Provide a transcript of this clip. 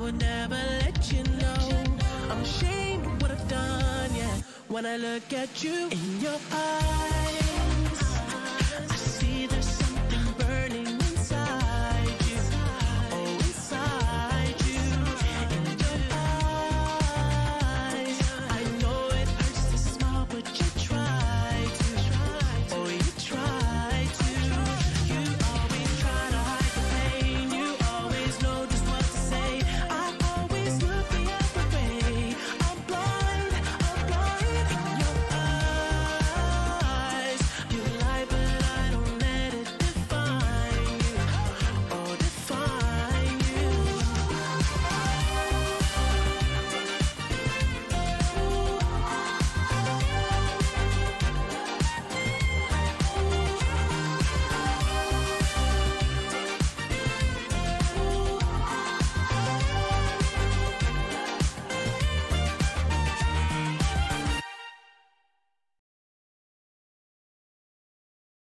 would never let you know. I'm ashamed of what I've done, yeah. When I look at you in your eyes,